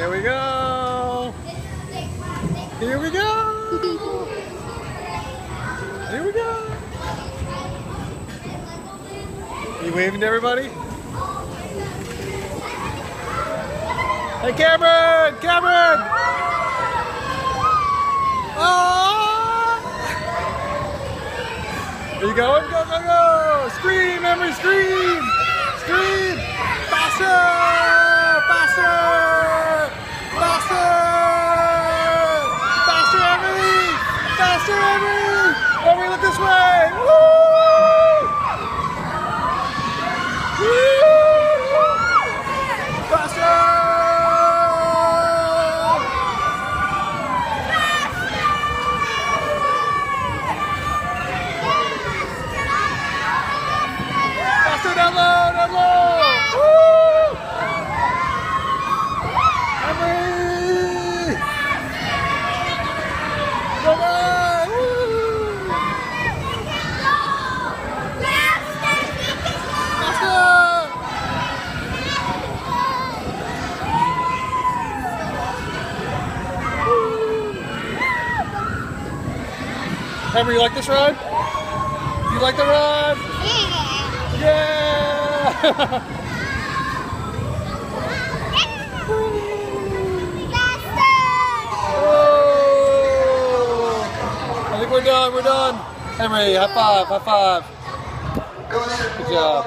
Here we go. Here we go. Here we go. You waving to everybody? Hey, Cameron! Cameron! Oh! Are you going? Go, go, go! Scream, Emery, scream! Scream! Emery! Emery, look this way! Emery, you like this ride? You like the ride? Yeah! Oh! I think we're done, we're done. Emery, high five, high five. Good job.